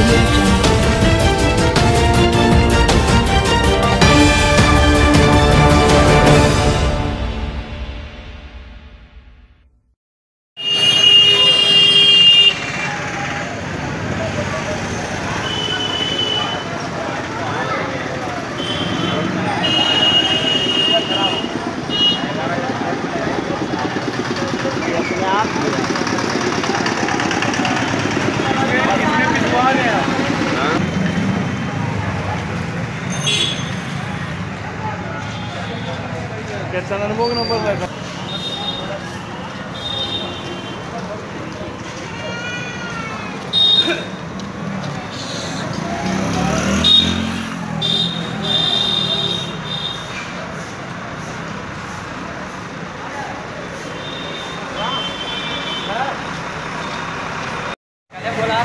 You. त्याचा अनुभव number जाता बोला